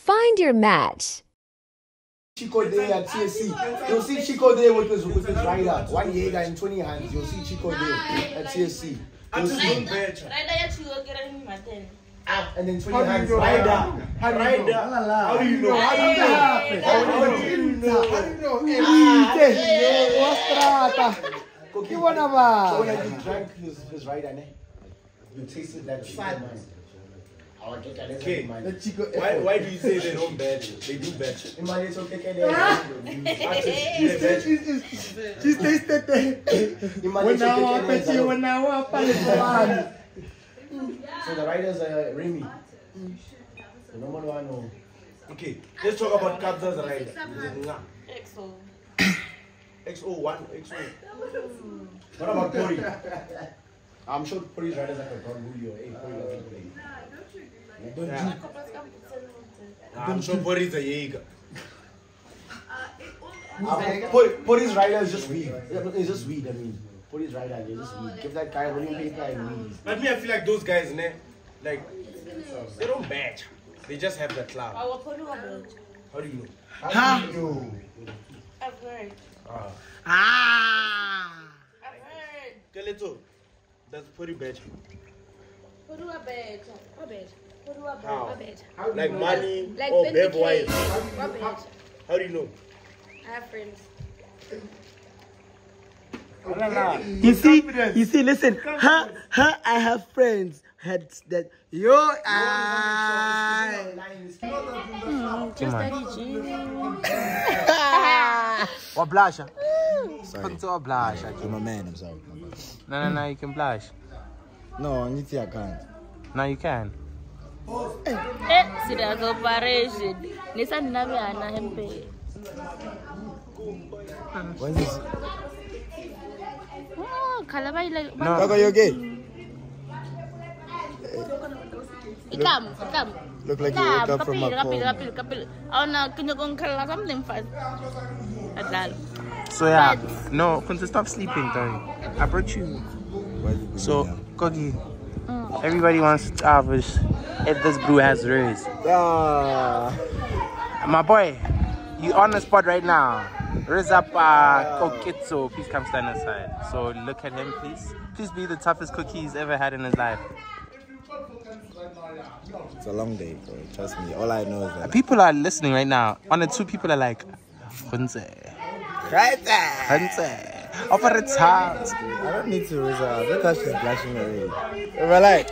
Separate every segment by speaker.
Speaker 1: Find your match.
Speaker 2: Chico there at TSC. You'll see Chico there with his with his rider. One Jaeger and 20 hands. You'll see Chico there at TSC. You'll see. Ah, and then 20 hands. Rider. Rider. How do you know? How do you know? How do you know? How do you know?
Speaker 3: Elite. Wastrata.
Speaker 2: Cookie.
Speaker 3: Ke bona
Speaker 2: So
Speaker 3: ba.
Speaker 2: when you drank his, his rider, ne? you tasted that shit. Man. Get that
Speaker 4: Okay.
Speaker 2: man.
Speaker 3: The Chico.
Speaker 4: Why, why do you say they don't bet? They do bet.
Speaker 2: Imagine it's okay, okay, there.
Speaker 4: They bet.
Speaker 3: She's tasted it.
Speaker 2: Imagine
Speaker 3: When
Speaker 2: it's
Speaker 3: I
Speaker 2: okay,
Speaker 3: want to
Speaker 2: there.
Speaker 3: you, when I want to pay
Speaker 2: So the riders are Remy. The number one, oh.
Speaker 4: Okay, let's talk about Kabza's rider. Is it Nga? XO1, XO.
Speaker 2: What about Puri? I'm sure Puri's riders like a Don Julio. Hey, Puri doesn't play.
Speaker 4: Yeah. I'm sure Pori's a Jaeger.
Speaker 2: Puri- Puri's rider is just weed. It's just weed, I mean. Puri's rider, is just weed. Give that guy rolling paper and weed.
Speaker 4: But me, I feel like those guys, ne, like, they don't bet. They just have the club. How do you know?
Speaker 2: How do you know?
Speaker 4: Ah.
Speaker 3: Ah.
Speaker 4: Keleto, that's pretty Pori bet. How?
Speaker 2: How do
Speaker 4: Like
Speaker 2: you know?
Speaker 4: money
Speaker 5: Like oh,
Speaker 4: or
Speaker 5: Bendy
Speaker 4: bev wise.
Speaker 5: K. What bitch?
Speaker 4: How do you know?
Speaker 5: I have friends.
Speaker 3: You see, you see, listen, her, her, I have friends had that, yo, I.
Speaker 5: Hmm, just Daddy G.
Speaker 6: Or blush. Sorry. Or blush.
Speaker 7: I'm a man, I'm sorry.
Speaker 6: No, no, no, you can blush.
Speaker 7: No, Niti, I can't.
Speaker 6: No, you can.
Speaker 5: Eh, serious operation. Nisan nabi ana hempe.
Speaker 7: What is this?
Speaker 5: Oh, kalaba ila.
Speaker 6: No.
Speaker 7: Kaka, you okay?
Speaker 5: Ikam, ikam.
Speaker 7: Look like you woke up from a
Speaker 5: kapil, kapil,
Speaker 7: coma.
Speaker 5: kapil, kapil. Oh, na kinyo kong kala something fast. Adal.
Speaker 6: So, yeah. No, Kunta, stop sleeping, though. I brought you. So, Kogi, everybody wants to average if this blue has rays.
Speaker 7: that? Ah.
Speaker 6: My boy, you on the spot right now. Rizapa Kokitso, please come stand aside. So look at him, please. Please be the toughest cookie he's ever had in his life.
Speaker 7: It's a long day, bro. Trust me. All I know is that.
Speaker 6: People are listening right now. One or two people are like, Hunze,
Speaker 7: Right there!
Speaker 6: Hunze, offer it time.
Speaker 7: I don't need to reserve. Look how she's blushing already. We're like.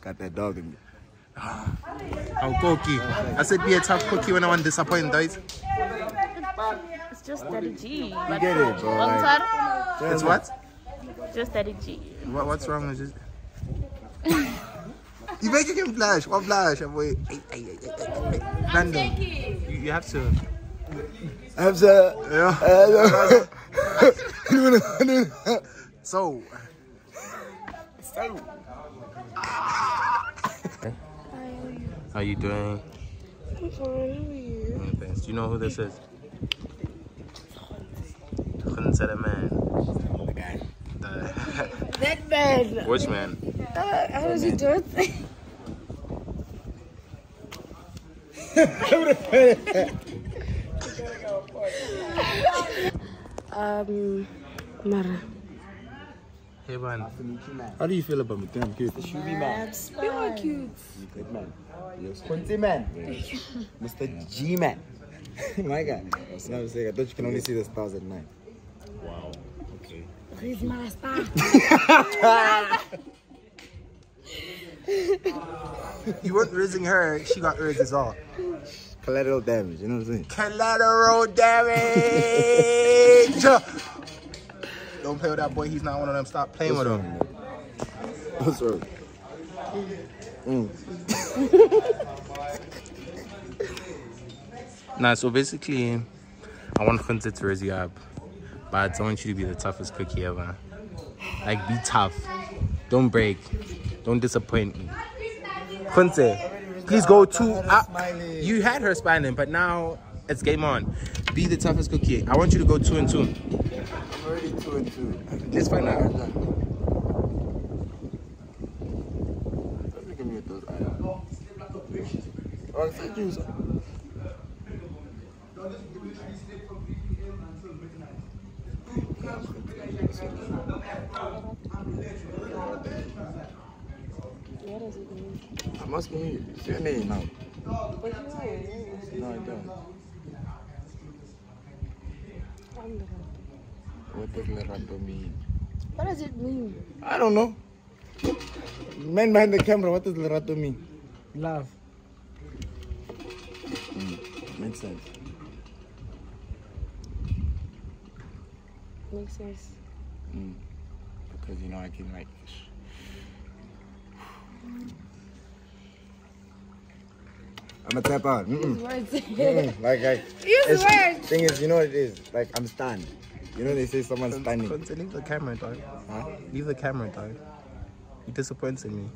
Speaker 7: Got that dog in me.
Speaker 6: Oh, cookie. I said be a tough cookie when I want to disappoint those.
Speaker 5: It's just Daddy G.
Speaker 7: You get it, bro.
Speaker 5: Long
Speaker 7: Like,
Speaker 5: time.
Speaker 6: It's what?
Speaker 5: Just Daddy G.
Speaker 6: what what's wrong with it? you making him blush. What blush? Ay, ay. London. You, you have to.
Speaker 7: I have to. Uh,
Speaker 6: So. How you doing?
Speaker 5: I'm fine. How are you?
Speaker 6: Thanks. Do you know who this is? Khunse the man.
Speaker 7: the guy.
Speaker 6: The
Speaker 5: That man.
Speaker 6: which man?
Speaker 5: Uh, how does he do it? um, Mara.
Speaker 6: Hey man.
Speaker 7: How do you feel about me? I'm cute.
Speaker 5: You are cute.
Speaker 7: Good man. Yes. Kunti man. Mr. G man. My guy. That's what I'm saying. I thought you can only see the stars at night. Wow. Okay.
Speaker 5: My star.
Speaker 6: You weren't raising her, she got raised as well.
Speaker 7: Collateral damage, you know what I'm saying?
Speaker 6: Collateral damage! Don't play with that boy, he's not one of them. Stop playing with him.
Speaker 7: What's wrong? Mm.
Speaker 6: Nah, so basically, I want Kunte to raise you up, but I want you to be the toughest cookie ever. Like, be tough. Don't break. Don't disappoint me. Kunte, please go to. Uh, you had her smiling, but now It's game on. Be the toughest cookie. I want you to go two and two.
Speaker 7: I'm already two and two.
Speaker 6: Let's find out.
Speaker 7: Don't look at me with those eyes. Oh, thank you. sir.
Speaker 5: What does it mean?
Speaker 7: I'm asking you. It's your name now.
Speaker 5: But you
Speaker 7: No, I don't.
Speaker 5: I'm the one.
Speaker 7: What does Lerato mean?
Speaker 5: What does it mean?
Speaker 7: I don't know. Man behind the camera, what does Lerato mean?
Speaker 3: Love.
Speaker 7: Makes sense.
Speaker 5: Makes sense.
Speaker 7: Mm. Because you know I can like. I'm a tap out. Mm-mm.
Speaker 5: Words.
Speaker 7: Mm-mm. Like I.
Speaker 5: Use
Speaker 7: it's-
Speaker 5: words.
Speaker 7: Thing is, you know what it is. Like I'm stunned. You know they say someone's stunning.
Speaker 6: Quincy, leave the camera, dog.
Speaker 7: Huh?
Speaker 6: Leave the camera, dog. You disappointed me.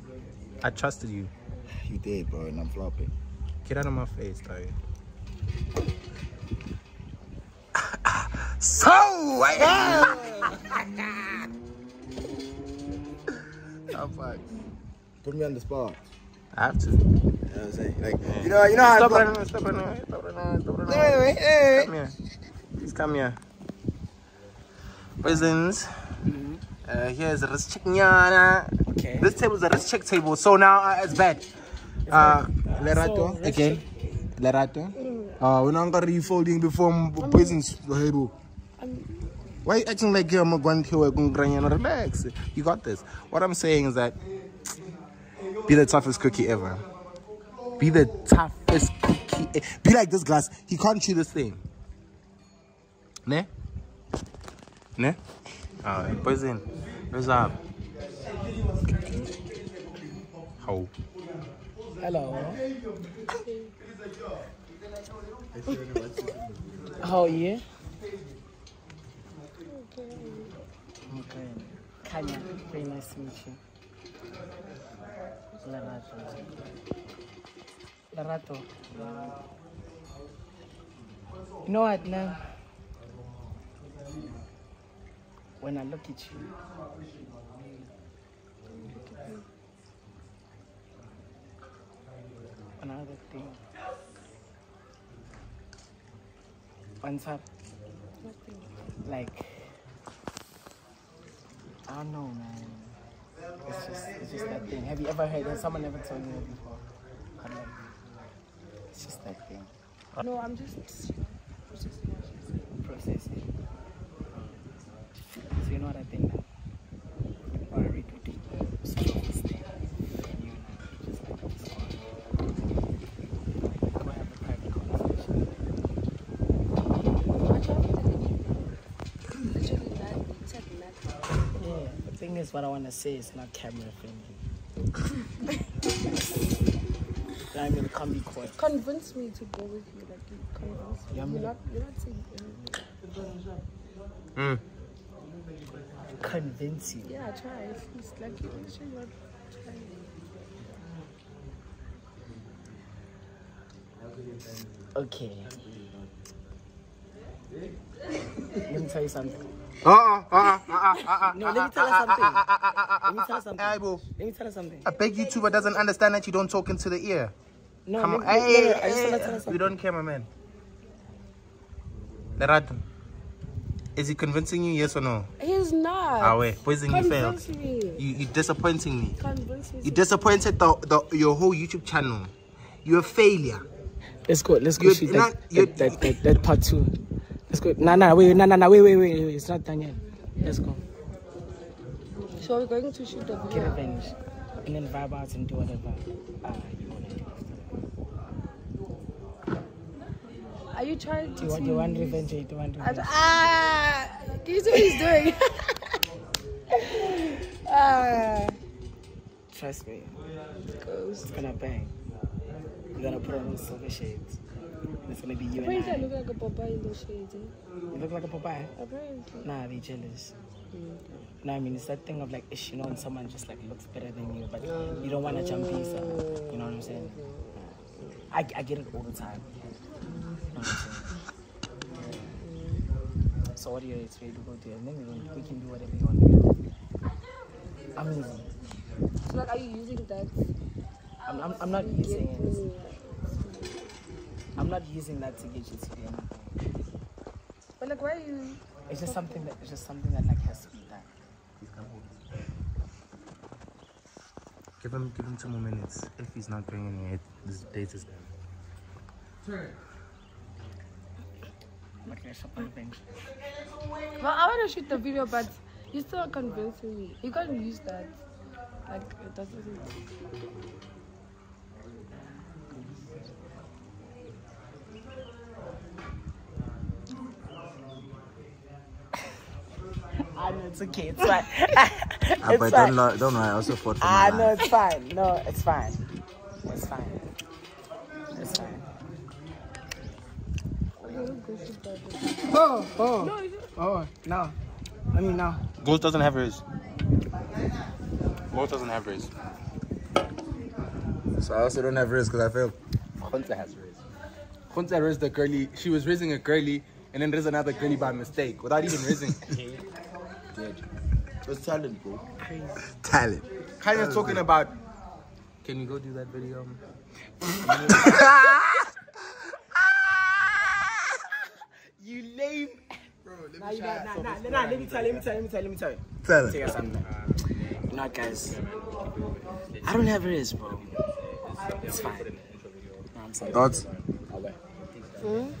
Speaker 6: I trusted you.
Speaker 7: You did, bro, and I'm flopping.
Speaker 6: Get out of my face, dog. so, I am. Oh, fuck.
Speaker 7: Put me on the spot.
Speaker 6: I have to.
Speaker 7: You know what I'm saying? Like, you know, you know how
Speaker 6: Stop now, stop right now, stop right now, stop right now.
Speaker 7: Wait, wait, hey.
Speaker 6: Come here. Please come here. Prisons. Uh, here's a rizz check. nyana.
Speaker 3: Okay.
Speaker 6: This table is a check table, so now uh, it's bad. Uh,
Speaker 7: Lerato.
Speaker 3: So,
Speaker 6: again. Lerato. Uh, when I'm gonna folding before prisons. Why you acting like you're going to relax? You got this. What I'm saying is that be the toughest cookie ever. Be the toughest cookie. Be like this glass. He can't chew this thing. Ne? Ne? Alright, poison. What's up? How?
Speaker 3: Hello. How are you? Okay. Kanya, very nice to meet you. Lerato. Lerato. You know what, now? When I look at you, another thing. What's up? Like, I don't know, man. It's just, it's just that thing. Have you ever heard? Has someone ever told you that before? I don't know. It's just that thing.
Speaker 5: No, I'm just.
Speaker 3: Process it. So you know what I think now? Or I read what this thing. And you and just like this one. Go have a private conversation.
Speaker 5: Literally, that. You said nothing.
Speaker 3: Yeah, the thing is, what I want to say is not camera friendly. I mean, it can't be caught.
Speaker 5: Convince me to go with you. Like, you convince me.
Speaker 3: Yeah,
Speaker 5: You're not, you're not saying anything.
Speaker 6: Mm.
Speaker 3: Convince you.
Speaker 5: Yeah, try. It's like, you're actually not trying.
Speaker 3: Okay. Let me tell you something.
Speaker 6: Uh-uh, uh-uh, uh-uh, uh-uh.
Speaker 3: No, let me tell her something. Let me tell her something.
Speaker 6: Hey, bro.
Speaker 3: Let me tell her something.
Speaker 6: A big YouTuber doesn't understand that you don't talk into the ear.
Speaker 3: No,
Speaker 6: Come
Speaker 3: let
Speaker 6: on.
Speaker 3: me-
Speaker 6: Hey,
Speaker 3: no, no, I just
Speaker 6: hey,
Speaker 3: want to tell her
Speaker 6: we don't care, my man. Lerato. Is he convincing you, yes or no?
Speaker 5: He's not.
Speaker 6: Ah, wait. Poison, you failed.
Speaker 5: Me.
Speaker 6: You, you're disappointing me.
Speaker 5: Convince me.
Speaker 6: You disappointed the, the, your whole YouTube channel. You're a failure.
Speaker 3: Let's go. Let's go
Speaker 6: You're
Speaker 3: shoot
Speaker 6: not-
Speaker 3: that,
Speaker 6: you're-
Speaker 3: that, that, that, that part two. Let's go. Nah, nah, wait, nah, nah, nah, wait, wait, wait, wait. It's not done yet. Let's go.
Speaker 5: So we're going to shoot the
Speaker 3: Get revenge. And then vibe out and do whatever uh, you want to do.
Speaker 5: Are you trying to
Speaker 3: Do you want, you want revenge or you don't want
Speaker 5: I-
Speaker 3: revenge?
Speaker 5: Ah, can you see what he's doing? ah,
Speaker 3: Trust me. It's gonna bang. You're gonna put on silver shades. And it's gonna be you
Speaker 5: that
Speaker 3: and I.
Speaker 5: look like a Popeye in those shades? Eh?
Speaker 3: You look like a Popeye.
Speaker 5: Apparently.
Speaker 3: Nah, they jealous. No, I mean it's that thing of like, you know, when someone just like looks better than you, but you don't want to jump in, so, you know what I'm saying? I, I get it all the time. You know what I'm saying? it's ready to go there, and then we, don't, we can do whatever you want to do. Amazing.
Speaker 1: So like, are you using that?
Speaker 3: I'm, I'm, I'm not using it. I'm not using that to get you to do anything.
Speaker 1: But like, why are you?
Speaker 3: It's just something that it's just something that like has to be done.
Speaker 6: Give him, give him two more minutes. If he's not doing any, this date is done.
Speaker 3: Okay, shop on the bench.
Speaker 1: Well, I want to shoot the video, but you're still not convincing me. You can't use that. Like, it doesn't.
Speaker 3: I know it's okay. It's fine.
Speaker 7: Ah, but don't, lie- don't lie, I also fought for
Speaker 3: Ah,
Speaker 7: my
Speaker 3: no,
Speaker 7: life.
Speaker 3: it's fine. No, it's fine. It's fine. It's fine. Oh, oh, oh, no. I mean, no.
Speaker 6: Gold doesn't have hers. Gold doesn't have hers.
Speaker 7: So I also don't have rizz because I failed.
Speaker 6: Khonsa has hers. Khonsa raised the girly. She was raising a girly, and then there's another girly by mistake without even raising.
Speaker 7: It's talent, bro.
Speaker 3: Crazy.
Speaker 7: Talent.
Speaker 6: kind of talking about. Can we go do that video?
Speaker 3: You lame. Nah, you got, nah, nah, nah, let me tell you, let me tell you, let me tell you, let me tell you.
Speaker 7: Tell
Speaker 3: Tell you something. You know what, guys? I don't have rizz, bro. It's fine. No, I'm sorry.
Speaker 7: Thoughts?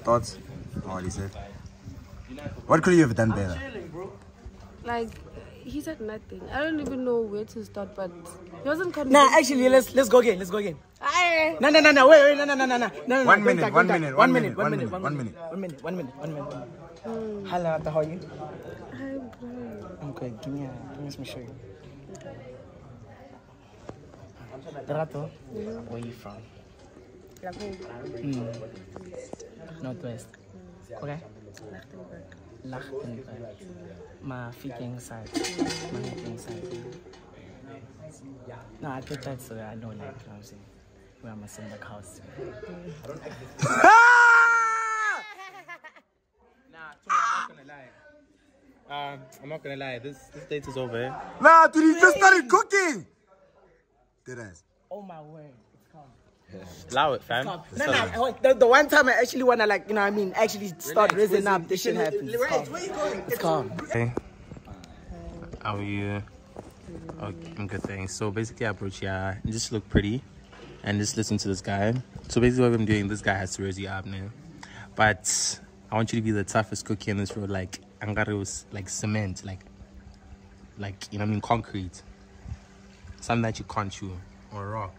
Speaker 7: Thoughts? Oh, what he said. What could you have done better?
Speaker 1: Like, he said nothing. I don't even know where to start, but he wasn't convincing.
Speaker 3: Nah, actually, let's let's go again. Let's go again.
Speaker 1: Aye.
Speaker 3: No, no, no, no. Wait, wait, no, no, no, no, no, no. no,
Speaker 7: One minute,
Speaker 3: don't
Speaker 7: one minute, one
Speaker 3: one
Speaker 7: minute,
Speaker 3: minute,
Speaker 7: one
Speaker 3: one
Speaker 7: minute,
Speaker 3: minute,
Speaker 7: one minute.
Speaker 3: one minute, one minute, one minute, one minute. Hello, Arthur, how are you?
Speaker 1: I'm good.
Speaker 3: I'm good. Give me a, give me some show you. Rato, where you from? Mm. Northwest. Okay. Lichtenburg. My Viking side. My Viking side. No, I thought that's so I know, like, you know what I'm saying? Where I'm a Simba house.
Speaker 6: Nah, I'm not gonna lie. Um, I'm not gonna lie. This this date is over. eh?
Speaker 7: Nah, dude, he just started cooking. Dead ass.
Speaker 3: Oh my word.
Speaker 6: Allow it, fam.
Speaker 3: No, no, no. The, the one time I actually wanna like, you know what I mean, actually start raising up, this shit happens. It's.
Speaker 7: Where you going?
Speaker 3: It's calm.
Speaker 6: Okay. How are you? Okay, I'm good, thanks. So basically, I approach here and just look pretty and just listen to this guy. So basically, what I'm doing, this guy has to raise you up now. But I want you to be the toughest cookie in this road, like Angaro's, like cement, like, like you know what I mean, concrete. Something that you can't chew or rock.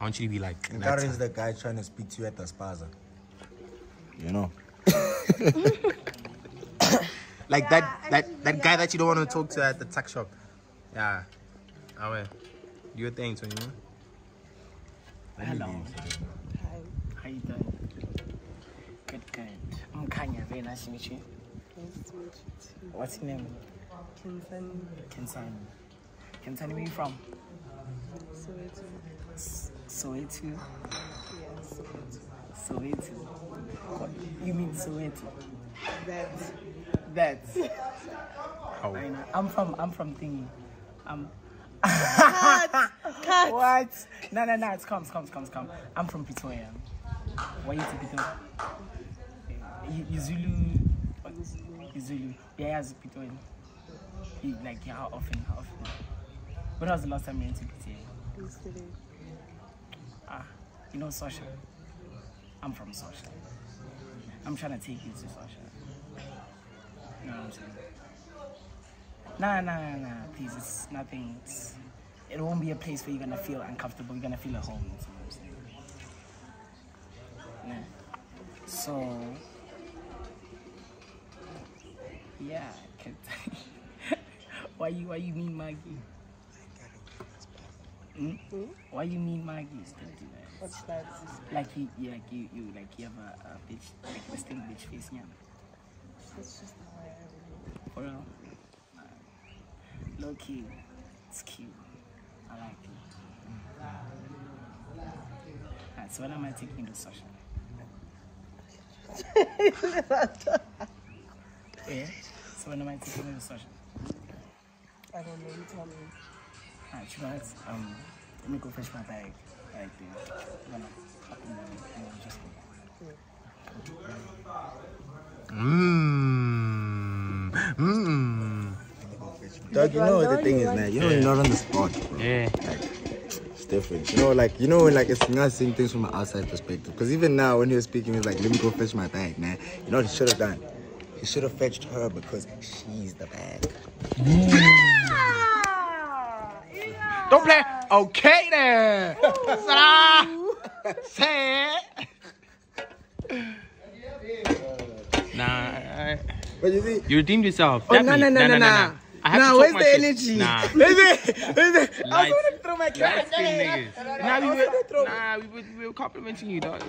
Speaker 6: I want you to be like. that
Speaker 7: Nkari
Speaker 6: tough.
Speaker 7: is the guy trying to speak to you at the spaza. You know.
Speaker 6: like that that that guy that you don't want to talk to at the tuck shop. Yeah. Ah, well. Do your thing, Tony.
Speaker 3: Hello. Hi. How you doing? Good, good. I'm Kanya. Very nice to meet you. Nice to meet you too. What's your name?
Speaker 1: Kinsani.
Speaker 3: Kinsani. Kinsani, where you from?
Speaker 1: Soweto.
Speaker 3: Soweto.
Speaker 1: Yeah, Soweto.
Speaker 3: Soweto. What? You mean Soweto?
Speaker 1: That.
Speaker 3: That's.
Speaker 6: Oh.
Speaker 3: I know. I'm from. I'm from thingy. I'm.
Speaker 1: Cut.
Speaker 3: What? No, no, no. It's calm. It's calm. It's calm. It's calm. I'm from Pretoria. Why you to Pretoria? Zulu. Zulu. Yeah, yeah, Pretoria. Like, yeah, how often? How often? When was the last time you went to Pretoria?
Speaker 1: Yesterday.
Speaker 3: Ah, you know Sosha? I'm from Sosha. I'm trying to take you to Sosha. You know what I'm saying? Nah, nah, nah, nah. Please, it's nothing. It's, it won't be a place where you're gonna feel uncomfortable. You're gonna feel at home. That's what I'm saying. Yeah. So, yeah. I can why you? Why you mean Maggie? Hmm? Why you mean Maggie? Don't do that.
Speaker 1: What's that?
Speaker 3: Like you, you like you, you like you have a, a bitch, like a distinct bitch face, yeah.
Speaker 1: It's just how I am.
Speaker 3: For real. Low key, it's cute. I like it. Alright, so when am I taking you to Sasha? yeah. So when am I taking you to social?
Speaker 1: I don't know. You tell me.
Speaker 3: Alright, you know what? Um, let me go fetch my bag right there. I'm gonna up in there and then just
Speaker 6: Mmm.
Speaker 2: Dog, you know what the thing is, man. You know you're not on the spot, bro.
Speaker 3: Yeah.
Speaker 2: It's different. You know, like you know, when like it's not seeing things from an outside perspective. Because even now, when he was speaking, he's like, "Let me go fetch my bag, man." You know what he should have done? He should have fetched her because she's the bag.
Speaker 6: Don't play. Okay then. Ta-da. Ah. Say it. Nah, I-
Speaker 2: But you see,
Speaker 6: you redeemed yourself.
Speaker 2: oh no no
Speaker 6: Definitely.
Speaker 2: no no
Speaker 6: Nah,
Speaker 2: no.
Speaker 6: I have
Speaker 2: Nah,
Speaker 6: talk
Speaker 2: where's the energy?
Speaker 6: Nah.
Speaker 2: Where's? Where's? I was gonna throw my
Speaker 6: skin niggas. Nah, we were, nah, we were, we were complimenting you, dog.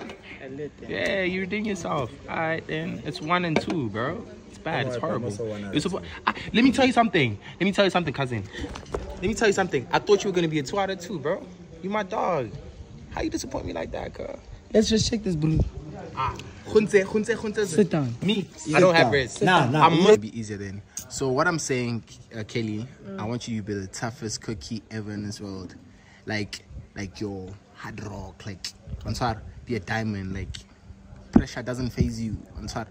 Speaker 6: Yeah, you're doing yourself. All right, then. It's one and two, bro. It's bad. It's horrible.
Speaker 2: also one
Speaker 6: You're suppo- Ah, let me tell you something. Let me tell you something, cousin. Let me tell you something. I thought you were gonna be a two out of two, bro. You my dog. How you disappoint me like that, cuz?
Speaker 3: Let's just check this, bro.
Speaker 6: Ah, Khunze, Khunze, Khunze.
Speaker 3: Sit down.
Speaker 6: Me, I don't have
Speaker 2: down.
Speaker 6: rest.
Speaker 2: Nah, nah.
Speaker 6: I'm gonna be easier then. So what I'm saying, uh, Kelly, I want you to be the toughest cookie ever in this world. Like, like your hard rock. Like, Ansar, be a diamond. Like, pressure doesn't phase you. Ansar.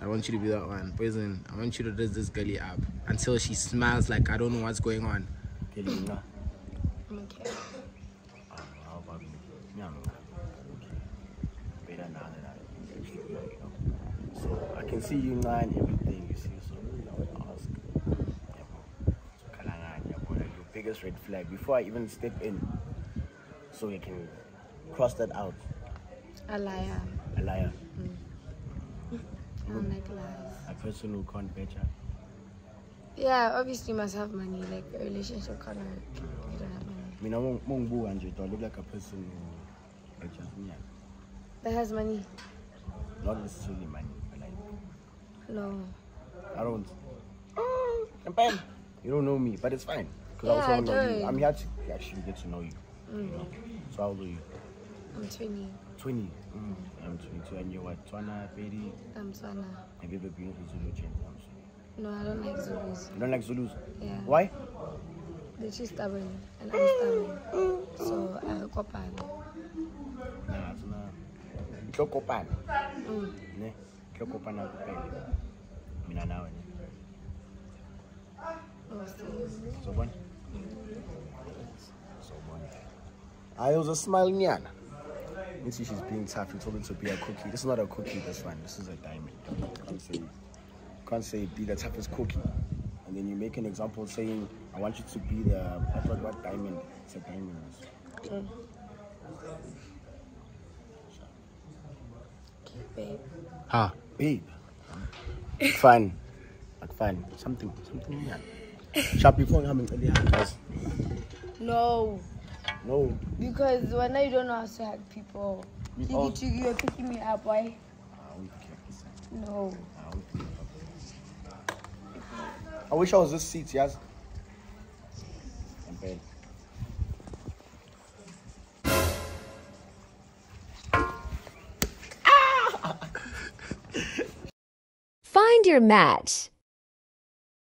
Speaker 6: I want you to be that one. Poison. I want you to dress this girlie up until she smiles like I don't know what's going on.
Speaker 2: Kelly, you know.
Speaker 1: Okay.
Speaker 2: How about me? Me, I'm okay. Better now than I actually know, you know. So I can see you now and everything you see. So I would ask. Your biggest red flag before I even step in, so we can cross that out.
Speaker 1: A liar.
Speaker 2: A liar,
Speaker 1: I don't like lies.
Speaker 2: a person who can't betcha.
Speaker 1: Yeah, obviously you must have money. Like a relationship can't work. if You don't have money.
Speaker 2: I mean, I'm Mongbu and I look like a person who.
Speaker 1: That has money.
Speaker 2: Not necessarily money,
Speaker 1: No.
Speaker 2: I don't. Mm, campaign. You don't know me, but it's fine. Because
Speaker 1: Yeah,
Speaker 2: I
Speaker 1: I
Speaker 2: also know you. I'm here to actually get to know you. you know? So how old are you?
Speaker 1: I'm 20.
Speaker 2: 20. Mm. I'm 22. And you're what? Tswana, Pedi?
Speaker 1: I'm Swana.
Speaker 2: Have you ever been to Zulu chain?
Speaker 1: No, I don't like Zulus.
Speaker 2: You don't like Zulus?
Speaker 1: Yeah.
Speaker 2: Why?
Speaker 1: They're too stubborn. And I'm stubborn. So I got bad.
Speaker 2: Nah, it's not. Kyokopana.
Speaker 1: Mm.
Speaker 2: Ne? Kyokopana kupele. Mina nawe ne.
Speaker 1: Oh, see.
Speaker 2: So bon? So bon. I was a smiling nyana. You see she's being tough. You told her to be a cookie. This is not a cookie, this one. This is a diamond. Can't say, can't say be the toughest cookie. And then you make an example saying, I want you to be the, I thought what diamond? It's a diamond.
Speaker 1: Okay, Babe.
Speaker 6: Ah,
Speaker 2: Babe. Fun. Like fun. Something, something yeah. Sharp before I'm in
Speaker 1: No.
Speaker 2: No.
Speaker 1: Because when I don't know how to hack people. Chiggy chiggy, you're picking me up. Why?
Speaker 2: I ah, won't pick you up this time.
Speaker 1: No.
Speaker 2: I won't pick you up. I wish I was this seat, yes.
Speaker 8: Your match.